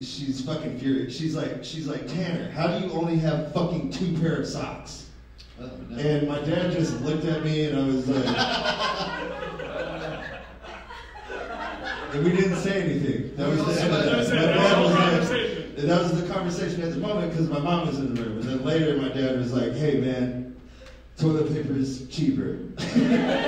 she's fucking furious. She's like, she's like, Tanner, how do you only have fucking two pair of socks? And my dad just looked at me and I was like, and we didn't say anything. That was the end of that. My dad was like, that was the conversation at the moment because my mom was in the room. And then later my dad was like, hey man, toilet paper is cheaper.